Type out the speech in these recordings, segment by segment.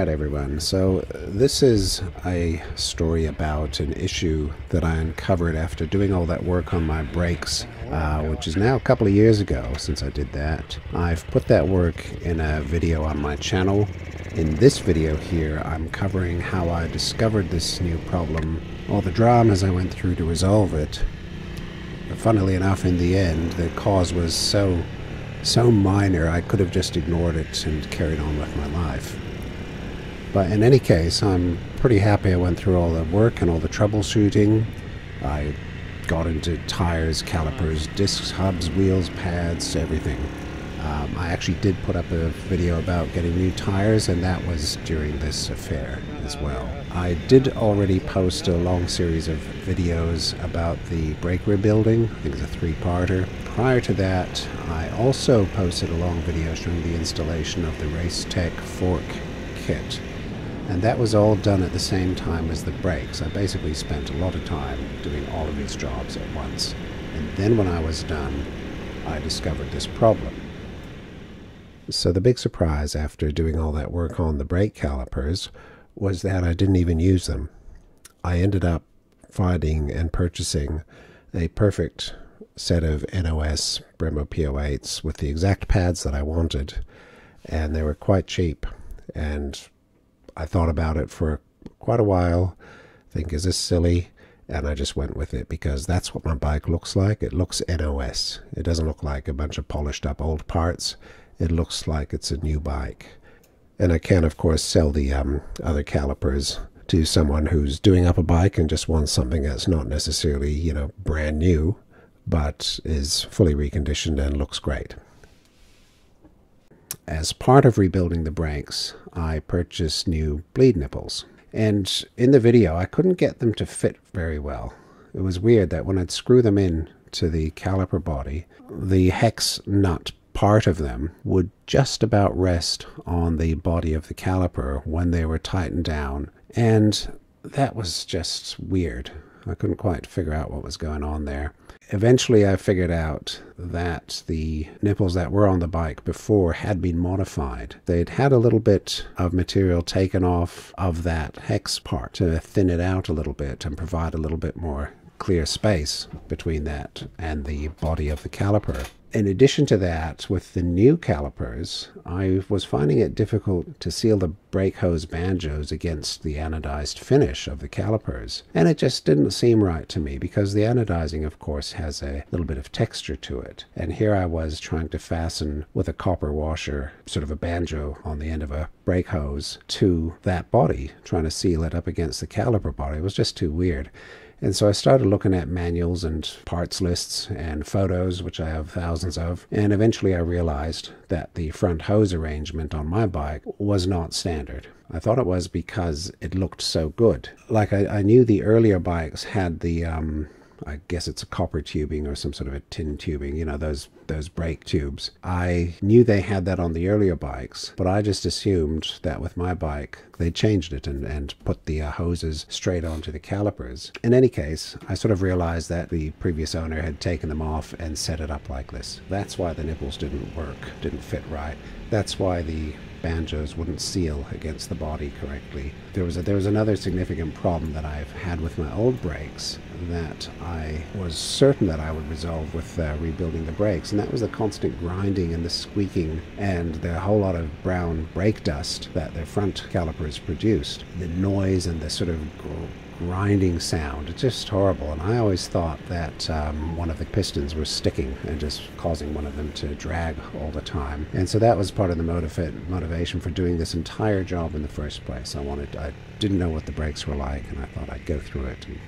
Alright, everyone, so this is a story about an issue that I uncovered after doing all that work on my brakes, uh, which is now a couple of years ago since I did that. I've put that work in a video on my channel. In this video here, I'm covering how I discovered this new problem, all the dramas I went through to resolve it. But funnily enough, in the end, the cause was so, so minor I could have just ignored it and carried on with my life. But in any case, I'm pretty happy I went through all the work and all the troubleshooting. I got into tires, calipers, discs, hubs, wheels, pads, everything. Um, I actually did put up a video about getting new tires, and that was during this affair as well. I did already post a long series of videos about the brake rebuilding. I think it's a three-parter. Prior to that, I also posted a long video showing the installation of the Racetech fork kit and that was all done at the same time as the brakes. I basically spent a lot of time doing all of these jobs at once. And then when I was done, I discovered this problem. So the big surprise after doing all that work on the brake calipers was that I didn't even use them. I ended up finding and purchasing a perfect set of NOS Brembo P08s with the exact pads that I wanted, and they were quite cheap. And I thought about it for quite a while. Think, is this silly? And I just went with it because that's what my bike looks like. It looks NOS. It doesn't look like a bunch of polished up old parts. It looks like it's a new bike. And I can, of course, sell the um, other calipers to someone who's doing up a bike and just wants something that's not necessarily, you know, brand new, but is fully reconditioned and looks great. As part of rebuilding the brakes, I purchased new bleed nipples. And in the video, I couldn't get them to fit very well. It was weird that when I'd screw them in to the caliper body, the hex nut part of them would just about rest on the body of the caliper when they were tightened down. And that was just weird. I couldn't quite figure out what was going on there. Eventually, I figured out that the nipples that were on the bike before had been modified. They'd had a little bit of material taken off of that hex part to thin it out a little bit and provide a little bit more clear space between that and the body of the caliper in addition to that, with the new calipers, I was finding it difficult to seal the brake hose banjos against the anodized finish of the calipers. And it just didn't seem right to me because the anodizing, of course, has a little bit of texture to it. And here I was trying to fasten with a copper washer, sort of a banjo on the end of a brake hose, to that body, trying to seal it up against the caliper body. It was just too weird. And so I started looking at manuals and parts lists and photos, which I have thousands of. And eventually I realized that the front hose arrangement on my bike was not standard. I thought it was because it looked so good. Like I, I knew the earlier bikes had the um, I guess it's a copper tubing or some sort of a tin tubing, you know, those those brake tubes. I knew they had that on the earlier bikes, but I just assumed that with my bike they changed it and, and put the uh, hoses straight onto the calipers. In any case, I sort of realized that the previous owner had taken them off and set it up like this. That's why the nipples didn't work, didn't fit right. That's why the banjos wouldn't seal against the body correctly. There was a, there was another significant problem that I've had with my old brakes that I was certain that I would resolve with uh, rebuilding the brakes, and that was the constant grinding and the squeaking and the whole lot of brown brake dust that the front calipers produced. The noise and the sort of grinding sound. It's just horrible. And I always thought that um, one of the pistons was sticking and just causing one of them to drag all the time. And so that was part of the motiv- motivation for doing this entire job in the first place. I wanted, I didn't know what the brakes were like, and I thought I'd go through it and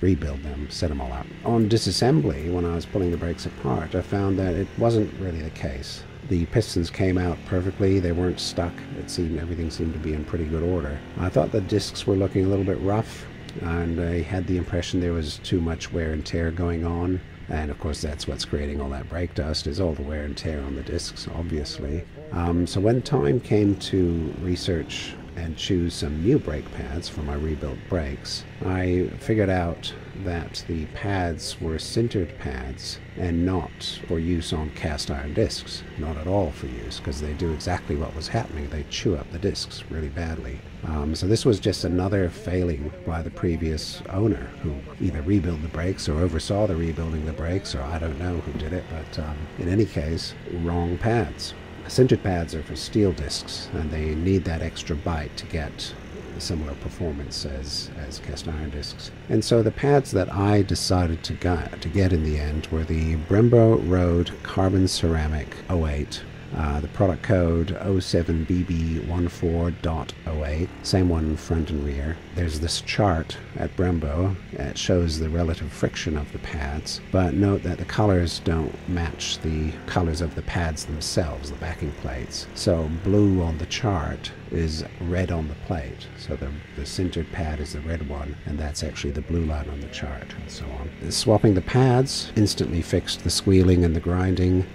rebuild them, set them all up. On disassembly, when I was pulling the brakes apart, I found that it wasn't really the case. The pistons came out perfectly. They weren't stuck. It seemed everything seemed to be in pretty good order. I thought the discs were looking a little bit rough and I had the impression there was too much wear and tear going on. And of course, that's what's creating all that brake dust is all the wear and tear on the discs, obviously. Um, so when time came to research and choose some new brake pads for my rebuilt brakes, I figured out that the pads were sintered pads and not for use on cast iron discs. Not at all for use because they do exactly what was happening. They chew up the discs really badly. Um, so this was just another failing by the previous owner who either rebuilt the brakes or oversaw the rebuilding the brakes or I don't know who did it, but um, in any case, wrong pads. Sintered pads are for steel discs, and they need that extra bite to get similar performance as, as cast iron discs. And so the pads that I decided to get, to get in the end were the Brembo Road Carbon Ceramic 08 uh, the product code 07BB14.08, same one front and rear. There's this chart at Brembo. It shows the relative friction of the pads, but note that the colors don't match the colors of the pads themselves, the backing plates. So blue on the chart is red on the plate. So the, the sintered pad is the red one, and that's actually the blue line on the chart, and so on. Swapping the pads instantly fixed the squealing and the grinding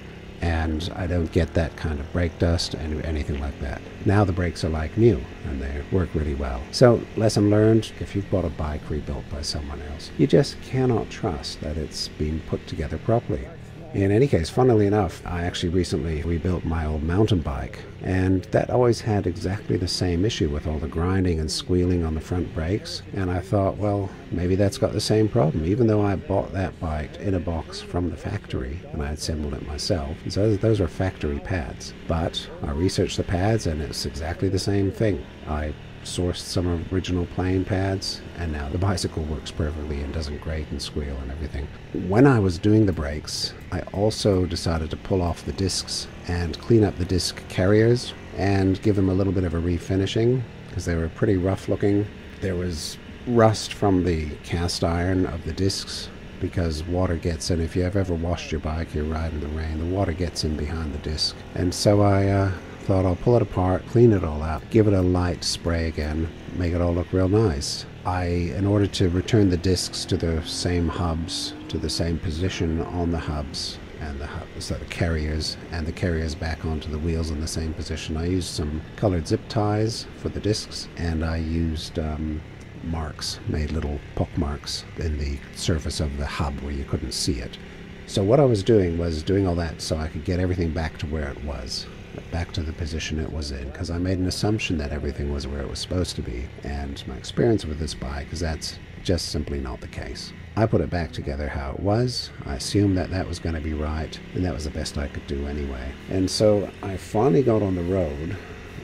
and I don't get that kind of brake dust and anything like that. Now the brakes are like new and they work really well. So, lesson learned if you've bought a bike rebuilt by someone else, you just cannot trust that it's been put together properly. In any case, funnily enough, I actually recently rebuilt my old mountain bike, and that always had exactly the same issue with all the grinding and squealing on the front brakes. And I thought, well, maybe that's got the same problem, even though I bought that bike in a box from the factory and I assembled it myself. So those are factory pads. But I researched the pads, and it's exactly the same thing. I sourced some original plane pads, and now the bicycle works perfectly and doesn't grate and squeal and everything. When I was doing the brakes, I also decided to pull off the discs and clean up the disc carriers and give them a little bit of a refinishing because they were pretty rough looking. There was rust from the cast iron of the discs because water gets in. If you've ever washed your bike, you ride in the rain, the water gets in behind the disc. And so I uh, Thought I'll pull it apart, clean it all out, give it a light spray again, make it all look real nice. I, in order to return the discs to the same hubs, to the same position on the hubs, and the hubs, so the carriers, and the carriers back onto the wheels in the same position, I used some colored zip ties for the discs, and I used um, marks, made little pock marks in the surface of the hub where you couldn't see it. So what I was doing was doing all that so I could get everything back to where it was back to the position it was in because I made an assumption that everything was where it was supposed to be. And my experience with this bike is that's just simply not the case. I put it back together how it was. I assumed that that was going to be right, and that was the best I could do anyway. And so I finally got on the road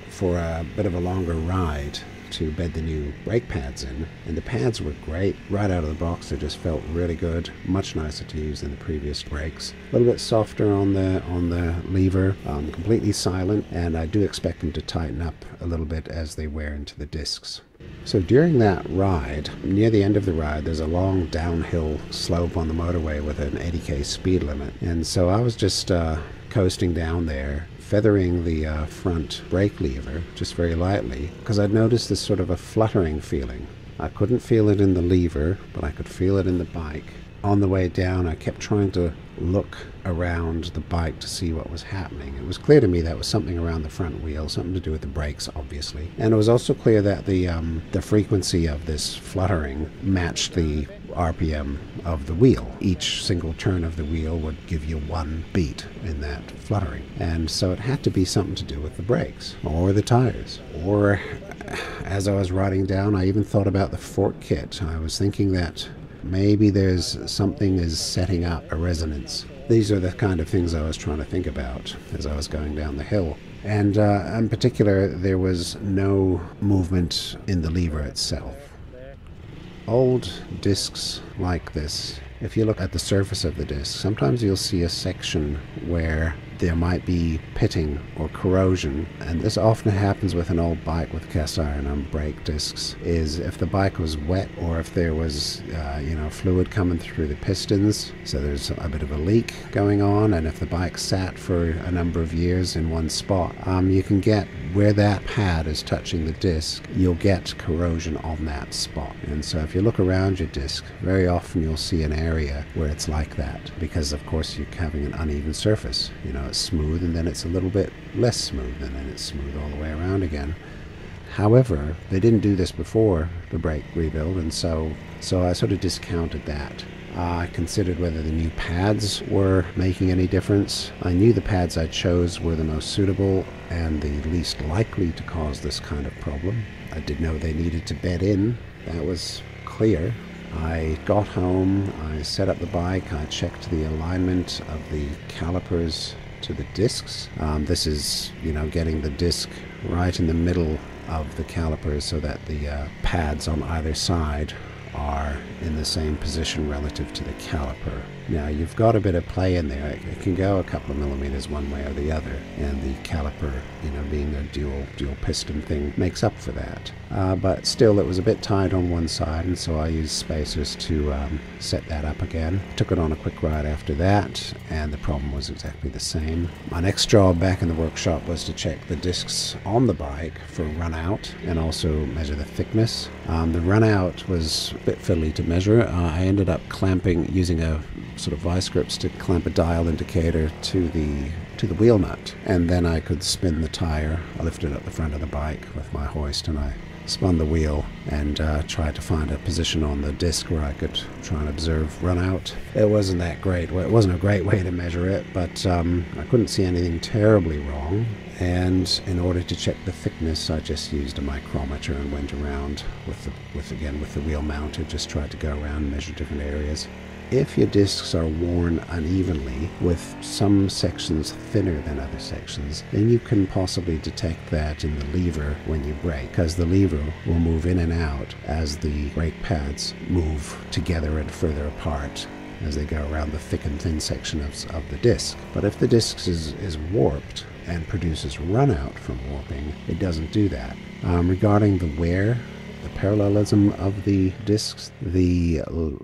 for a bit of a longer ride to bed the new brake pads in, and the pads were great right out of the box. They just felt really good, much nicer to use than the previous brakes. A little bit softer on the on the lever, um, completely silent, and I do expect them to tighten up a little bit as they wear into the discs. So during that ride, near the end of the ride, there's a long downhill slope on the motorway with an 80k speed limit, and so I was just uh, coasting down there feathering the uh, front brake lever just very lightly because I'd noticed this sort of a fluttering feeling. I couldn't feel it in the lever, but I could feel it in the bike. On the way down, I kept trying to look around the bike to see what was happening. It was clear to me that was something around the front wheel, something to do with the brakes, obviously. And it was also clear that the um, the frequency of this fluttering matched the RPM of the wheel. Each single turn of the wheel would give you one beat in that fluttering. And so it had to be something to do with the brakes or the tires. Or as I was riding down, I even thought about the fork kit. I was thinking that maybe there's something is setting up a resonance. These are the kind of things I was trying to think about as I was going down the hill. And uh, in particular, there was no movement in the lever itself. Old discs like this, if you look at the surface of the disc, sometimes you'll see a section where there might be pitting or corrosion and this often happens with an old bike with cast iron on brake discs is if the bike was wet or if there was uh, you know fluid coming through the pistons so there's a bit of a leak going on and if the bike sat for a number of years in one spot um, you can get where that pad is touching the disc you'll get corrosion on that spot. And so if you look around your disc very often you'll see an area where it's like that because of course you're having an uneven surface you know it's smooth and then it's a little bit less smooth and then it's smooth all the way around again. However, they didn't do this before the brake rebuild, and so so I sort of discounted that. I considered whether the new pads were making any difference. I knew the pads I chose were the most suitable and the least likely to cause this kind of problem. I did know they needed to bed in. That was clear. I got home, I set up the bike, I checked the alignment of the calipers to the discs. Um, this is, you know, getting the disc right in the middle of the calipers so that the uh, pads on either side are in the same position relative to the caliper. Now you've got a bit of play in there. It can go a couple of millimeters one way or the other, and the caliper, you know, being a dual dual piston thing, makes up for that. Uh, but still, it was a bit tight on one side, and so I used spacers to um, set that up again. Took it on a quick ride after that, and the problem was exactly the same. My next job back in the workshop was to check the discs on the bike for run out, and also measure the thickness. Um, the run out was a bit fiddly to measure. Uh, I ended up clamping using a sort of vice grips to clamp a dial indicator to the to the wheel nut, and then I could spin the tire. I lifted up the front of the bike with my hoist, and I spun the wheel and uh, tried to find a position on the disc where I could try and observe run out. It wasn't that great. Well, it wasn't a great way to measure it, but um, I couldn't see anything terribly wrong. And in order to check the thickness, I just used a micrometer and went around with the, with again with the wheel mounted. Just tried to go around and measure different areas. If your discs are worn unevenly, with some sections thinner than other sections, then you can possibly detect that in the lever when you brake, because the lever will move in and out as the brake pads move together and further apart as they go around the thick and thin section of, of the disc. But if the disc is, is warped and produces runout from warping, it doesn't do that. Um, regarding the wear, the parallelism of the discs. The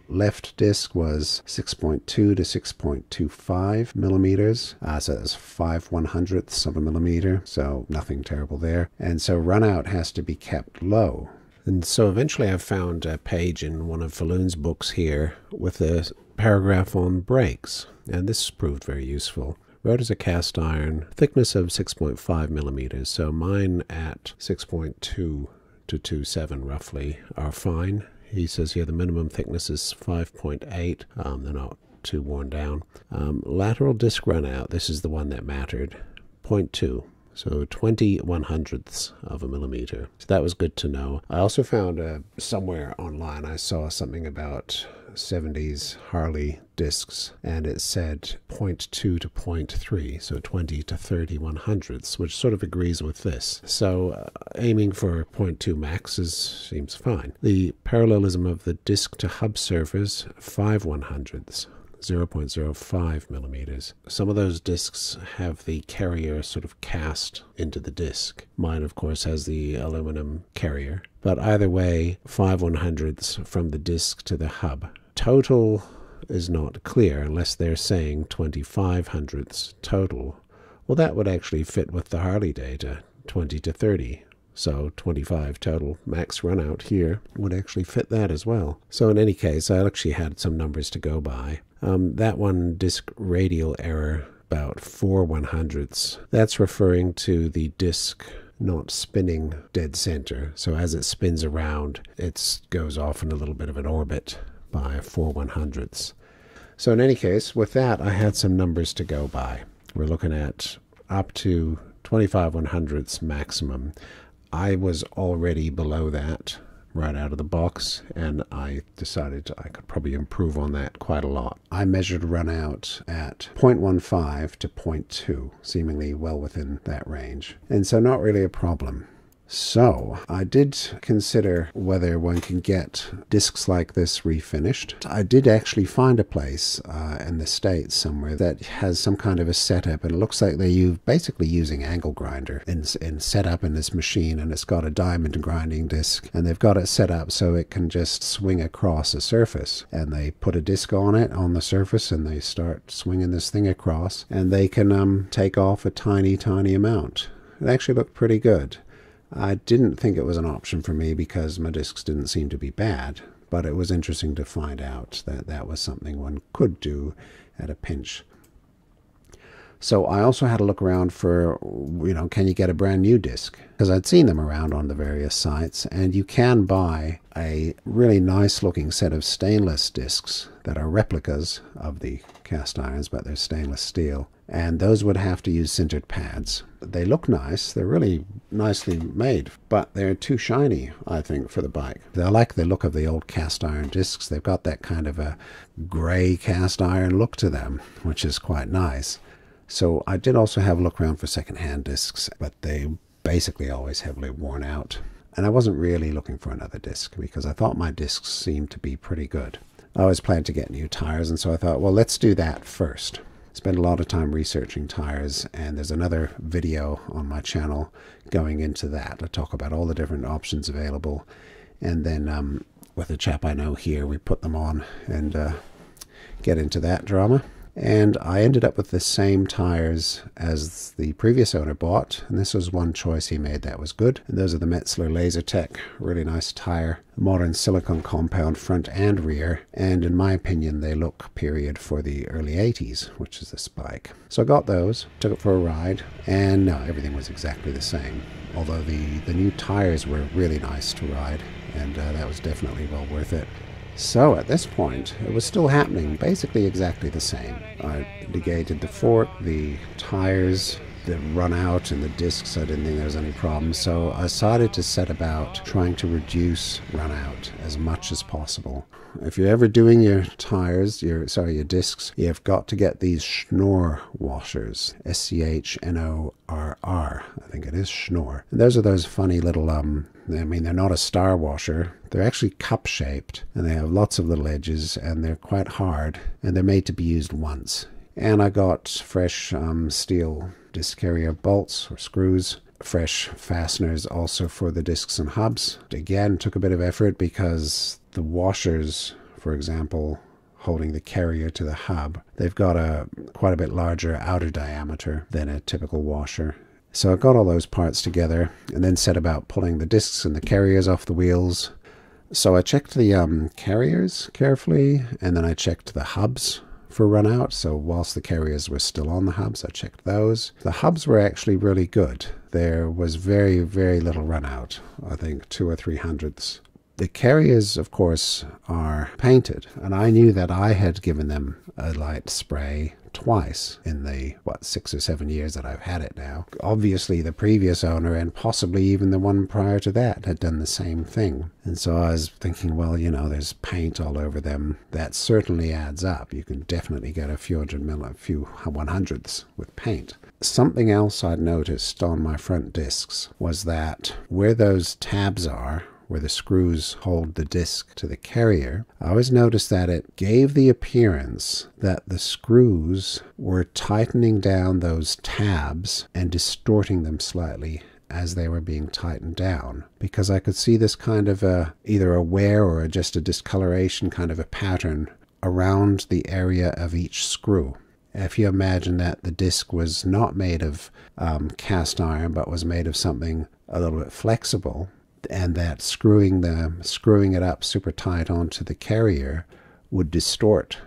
left disc was 6.2 to 6.25 millimeters, uh, so that's 5 one hundredths of a millimeter, so nothing terrible there. And so runout has to be kept low. And so eventually I found a page in one of Falloon's books here with a paragraph on brakes, and this proved very useful. Wrote as a cast iron, thickness of 6.5 millimeters, so mine at 6.2 to 2.7 roughly are fine. He says here the minimum thickness is 5.8. Um, they're not too worn down. Um, lateral disc run out, this is the one that mattered, 0.2. So 20 one hundredths of a millimeter. So that was good to know. I also found uh, somewhere online I saw something about 70s Harley discs, and it said 0.2 to 0.3, so 20 to 31 hundredths, which sort of agrees with this. So uh, aiming for 0.2 max is, seems fine. The parallelism of the disc to hub surface, 5 one hundredths. 0.05 millimeters. Some of those discs have the carrier sort of cast into the disc. Mine, of course, has the aluminum carrier. But either way, 5 one hundredths from the disc to the hub total is not clear unless they're saying 25 hundredths total. Well, that would actually fit with the Harley data, 20 to 30. So 25 total max run out here would actually fit that as well. So in any case, I actually had some numbers to go by. Um, that one disc radial error, about 4 one hundredths, that's referring to the disc not spinning dead center. So as it spins around, it goes off in a little bit of an orbit by 4 one hundredths. So in any case, with that, I had some numbers to go by. We're looking at up to 25 one hundredths maximum. I was already below that right out of the box, and I decided I could probably improve on that quite a lot. I measured run out at 0.15 to 0.2, seemingly well within that range, and so not really a problem. So, I did consider whether one can get discs like this refinished. I did actually find a place uh, in the States somewhere that has some kind of a setup, and it looks like they're basically using angle grinder in, set up in this machine, and it's got a diamond grinding disc, and they've got it set up so it can just swing across a surface. And they put a disc on it on the surface, and they start swinging this thing across, and they can um, take off a tiny, tiny amount. It actually looked pretty good. I didn't think it was an option for me because my discs didn't seem to be bad, but it was interesting to find out that that was something one could do at a pinch. So I also had to look around for, you know, can you get a brand new disc? Because I'd seen them around on the various sites, and you can buy a really nice looking set of stainless discs that are replicas of the cast irons, but they're stainless steel. And those would have to use sintered pads. They look nice, they're really nicely made, but they're too shiny, I think, for the bike. I like the look of the old cast iron discs. They've got that kind of a gray cast iron look to them, which is quite nice. So I did also have a look around for secondhand discs, but they basically always heavily worn out. And I wasn't really looking for another disc because I thought my discs seemed to be pretty good. I always planned to get new tires, and so I thought, well, let's do that first. Spend a lot of time researching tires, and there's another video on my channel going into that. I talk about all the different options available, and then um, with a chap I know here, we put them on and uh, get into that drama. And I ended up with the same tires as the previous owner bought, and this was one choice he made that was good. And those are the Metzeler Lasertec, really nice tire, modern silicone compound front and rear, and in my opinion they look period for the early 80s, which is this bike. So I got those, took it for a ride, and no, everything was exactly the same. Although the, the new tires were really nice to ride, and uh, that was definitely well worth it. So at this point, it was still happening, basically exactly the same. I negated the fork, the tires, the run out, and the discs. I didn't think there was any problem, so I decided to set about trying to reduce run out as much as possible. If you're ever doing your tires, your sorry, your discs, you've got to get these Schnorr washers. S C H N O R R. I think it is Schnorr. And those are those funny little um I mean, they're not a star washer. They're actually cup shaped and they have lots of little edges and they're quite hard and they're made to be used once. And I got fresh um, steel disc carrier bolts or screws, fresh fasteners also for the discs and hubs. Again, took a bit of effort because the washers, for example, holding the carrier to the hub, they've got a quite a bit larger outer diameter than a typical washer so I got all those parts together and then set about pulling the discs and the carriers off the wheels. So I checked the um, carriers carefully and then I checked the hubs for run out. So whilst the carriers were still on the hubs, I checked those. The hubs were actually really good. There was very, very little run out. I think two or three hundredths. The carriers, of course, are painted, and I knew that I had given them a light spray twice in the, what, six or seven years that I've had it now. Obviously, the previous owner and possibly even the one prior to that had done the same thing. And so I was thinking, well, you know, there's paint all over them. That certainly adds up. You can definitely get a few hundred mil, a few one hundredths with paint. Something else I'd noticed on my front discs was that where those tabs are, where the screws hold the disc to the carrier, I always noticed that it gave the appearance that the screws were tightening down those tabs and distorting them slightly as they were being tightened down because I could see this kind of a either a wear or just a discoloration kind of a pattern around the area of each screw. If you imagine that the disc was not made of um, cast iron but was made of something a little bit flexible, and that screwing the screwing it up super tight onto the carrier would distort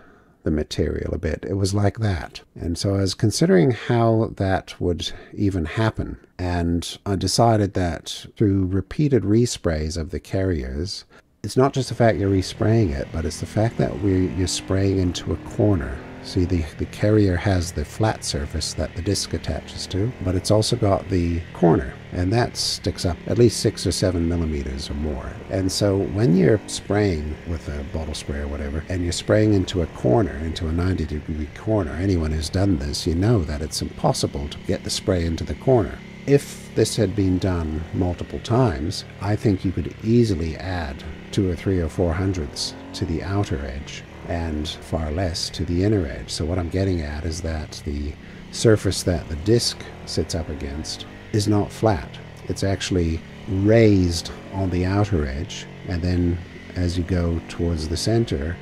the material a bit. It was like that. And so I was considering how that would even happen. And I decided that through repeated resprays of the carriers, it's not just the fact you're respraying it, but it's the fact that we you're spraying into a corner. See, the, the carrier has the flat surface that the disc attaches to, but it's also got the corner, and that sticks up at least six or seven millimeters or more. And so when you're spraying with a bottle spray or whatever, and you're spraying into a corner, into a 90 degree corner, anyone who's done this, you know that it's impossible to get the spray into the corner. If this had been done multiple times, I think you could easily add two or three or four hundredths to the outer edge and far less to the inner edge. So what I'm getting at is that the surface that the disc sits up against is not flat. It's actually raised on the outer edge and then as you go towards the center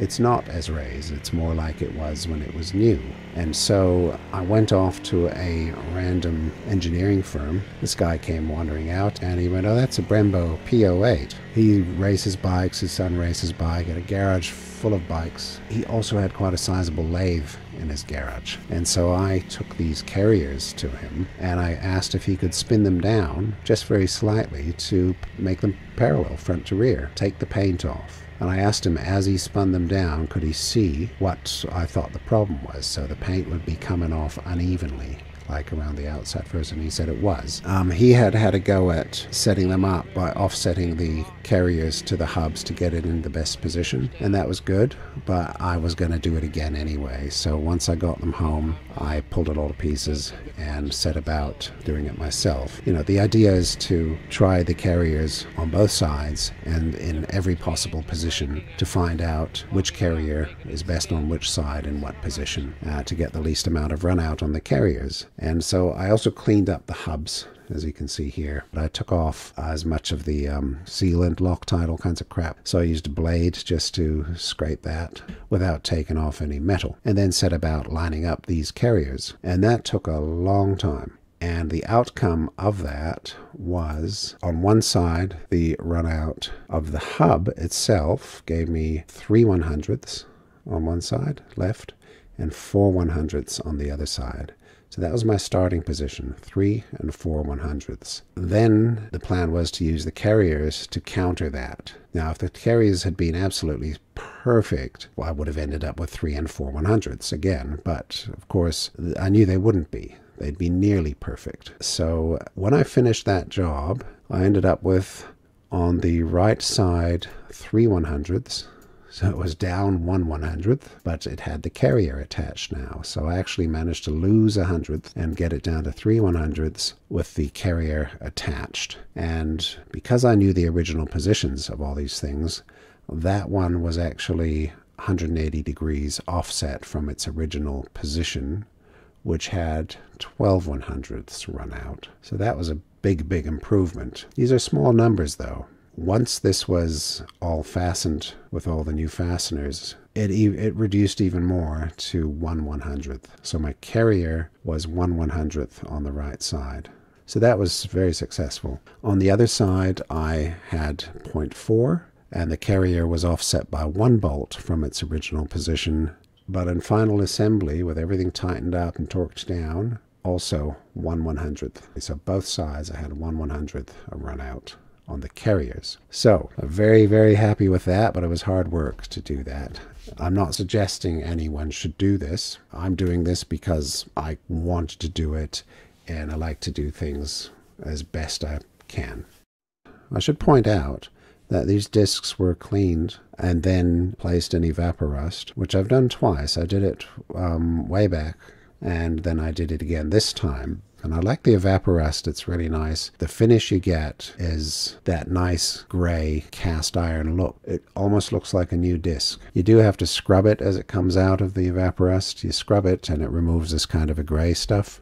it's not as raised. It's more like it was when it was new. And so I went off to a random engineering firm. This guy came wandering out and he went, Oh, that's a Brembo P08. He races bikes, his son races bike at a garage full of bikes. He also had quite a sizable lathe in his garage. And so I took these carriers to him and I asked if he could spin them down just very slightly to make them parallel front to rear, take the paint off. And I asked him as he spun them down, could he see what I thought the problem was? So the paint would be coming off unevenly like around the outside first, and he said it was. Um, he had had a go at setting them up by offsetting the carriers to the hubs to get it in the best position, and that was good, but I was going to do it again anyway. So once I got them home, I pulled it all to pieces and set about doing it myself. You know, the idea is to try the carriers on both sides and in every possible position to find out which carrier is best on which side in what position uh, to get the least amount of run out on the carriers. And so I also cleaned up the hubs, as you can see here. But I took off as much of the um, sealant, Loctite, all kinds of crap. So I used a blade just to scrape that without taking off any metal. And then set about lining up these carriers. And that took a long time. And the outcome of that was on one side, the run out of the hub itself gave me three one hundredths on one side, left, and four one hundredths on the other side. So that was my starting position, three and four one hundredths. Then the plan was to use the carriers to counter that. Now, if the carriers had been absolutely perfect, well, I would have ended up with three and four one hundredths again. But of course, I knew they wouldn't be. They'd be nearly perfect. So when I finished that job, I ended up with on the right side three one hundredths so it was down one one hundredth, but it had the carrier attached now. So I actually managed to lose a hundredth and get it down to three one hundredths with the carrier attached. And because I knew the original positions of all these things, that one was actually 180 degrees offset from its original position, which had 12 one hundredths run out. So that was a big, big improvement. These are small numbers though. Once this was all fastened with all the new fasteners, it, it reduced even more to 1 100th. So my carrier was 1 100th on the right side. So that was very successful. On the other side, I had 0.4, and the carrier was offset by one bolt from its original position. But in final assembly, with everything tightened up and torqued down, also 1 100th. So both sides I had 1 100th run out on the carriers. So, I'm very, very happy with that, but it was hard work to do that. I'm not suggesting anyone should do this. I'm doing this because I want to do it and I like to do things as best I can. I should point out that these discs were cleaned and then placed in evaporust, which I've done twice. I did it um, way back and then I did it again this time and I like the Evaporust, it's really nice. The finish you get is that nice gray cast iron look. It almost looks like a new disc. You do have to scrub it as it comes out of the Evaporust. You scrub it and it removes this kind of a gray stuff.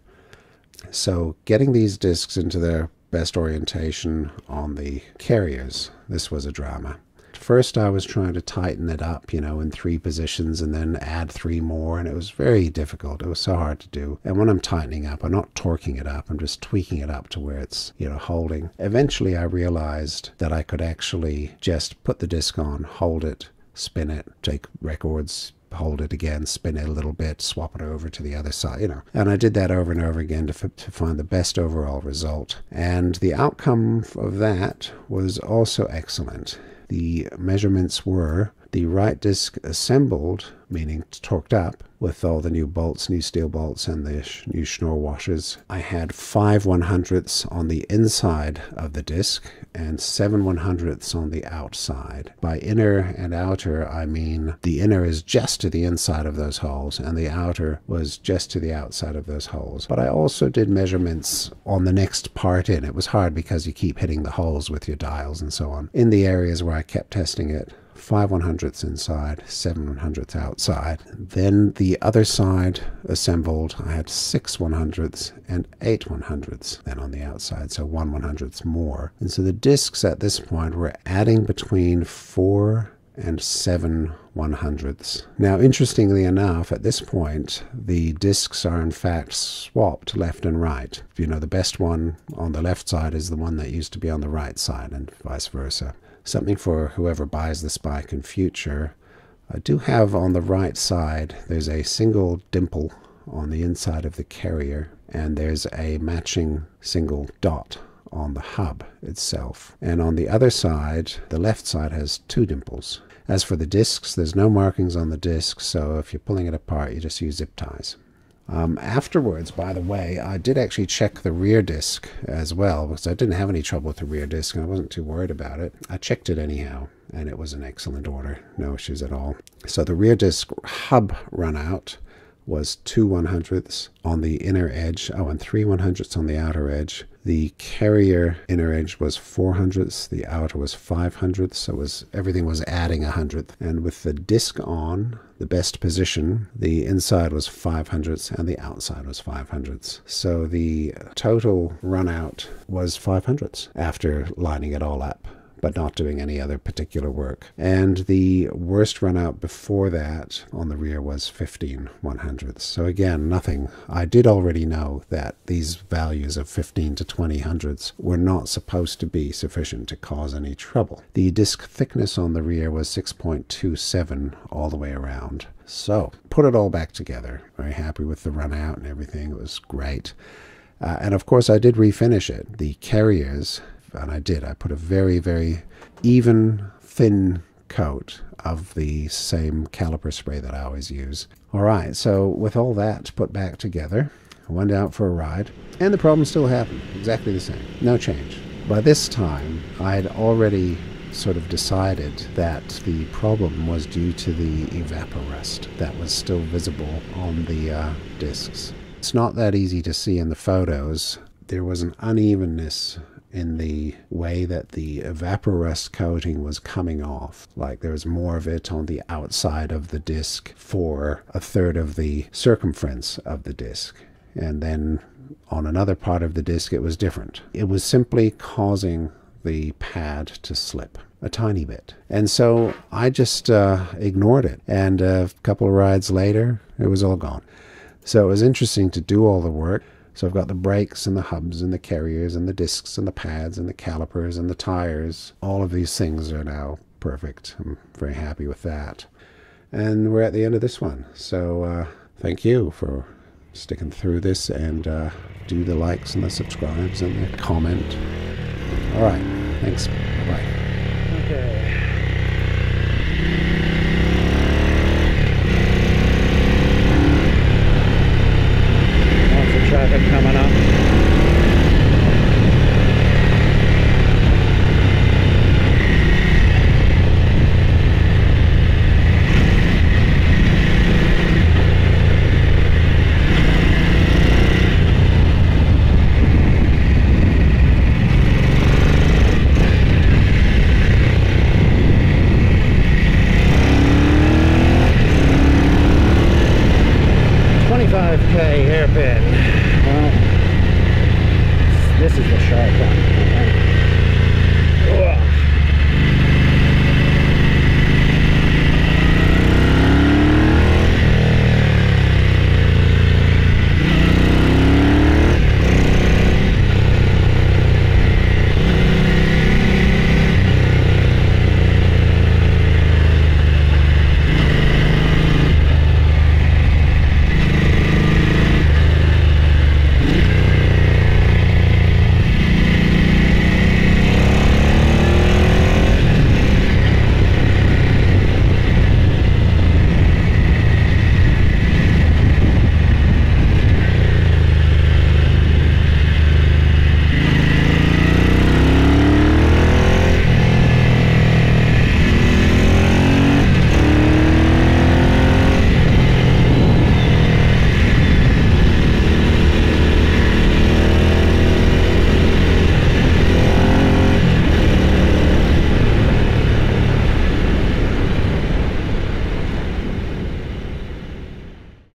So getting these discs into their best orientation on the carriers, this was a drama first I was trying to tighten it up, you know, in three positions and then add three more, and it was very difficult. It was so hard to do. And when I'm tightening up, I'm not torquing it up, I'm just tweaking it up to where it's, you know, holding. Eventually I realized that I could actually just put the disc on, hold it, spin it, take records, hold it again, spin it a little bit, swap it over to the other side, you know. And I did that over and over again to, to find the best overall result. And the outcome of that was also excellent the measurements were the right disc assembled, meaning torqued up, with all the new bolts, new steel bolts, and the new Schnorr washers. I had five one hundredths on the inside of the disc and seven one hundredths on the outside. By inner and outer, I mean the inner is just to the inside of those holes, and the outer was just to the outside of those holes. But I also did measurements on the next part in. It was hard because you keep hitting the holes with your dials and so on. In the areas where I kept testing it, five one hundredths inside, seven one hundredths outside. Then the other side assembled, I had six one hundredths and eight one hundredths then on the outside, so one one hundredths more. And so the discs at this point were adding between four and 7 one hundredths. Now, interestingly enough, at this point, the discs are in fact swapped left and right. You know, the best one on the left side is the one that used to be on the right side, and vice versa. Something for whoever buys the Spike in future. I do have on the right side, there's a single dimple on the inside of the carrier, and there's a matching single dot on the hub itself. And on the other side, the left side has two dimples. As for the discs, there's no markings on the disc, so if you're pulling it apart, you just use zip ties. Um, afterwards, by the way, I did actually check the rear disc as well because I didn't have any trouble with the rear disc and I wasn't too worried about it. I checked it anyhow and it was in excellent order, no issues at all. So the rear disc hub run out was two one hundredths on the inner edge, oh, and three one hundredths on the outer edge. The carrier inner edge was four hundredths, the outer was five hundredths, so was everything was adding a hundredth. And with the disc on, the best position, the inside was five hundredths and the outside was five hundredths. So the total run out was five hundredths after lining it all up but not doing any other particular work. And the worst run out before that on the rear was 15 one hundredths. So again, nothing. I did already know that these values of 15 to 20 hundredths were not supposed to be sufficient to cause any trouble. The disc thickness on the rear was 6.27 all the way around. So put it all back together. Very happy with the run out and everything. It was great. Uh, and of course, I did refinish it. The carriers and I did. I put a very, very even, thin coat of the same caliper spray that I always use. All right, so with all that put back together, I went out for a ride, and the problem still happened. Exactly the same. No change. By this time, I had already sort of decided that the problem was due to the evaporust that was still visible on the uh, discs. It's not that easy to see in the photos. There was an unevenness in the way that the evaporust coating was coming off. Like there was more of it on the outside of the disc for a third of the circumference of the disc. And then on another part of the disc, it was different. It was simply causing the pad to slip a tiny bit. And so I just uh, ignored it. And a couple of rides later, it was all gone. So it was interesting to do all the work so I've got the brakes and the hubs and the carriers and the discs and the pads and the calipers and the tires. All of these things are now perfect. I'm very happy with that. And we're at the end of this one. So uh, thank you for sticking through this and uh, do the likes and the subscribes and the comment. All right. Thanks. Bye-bye. Okay.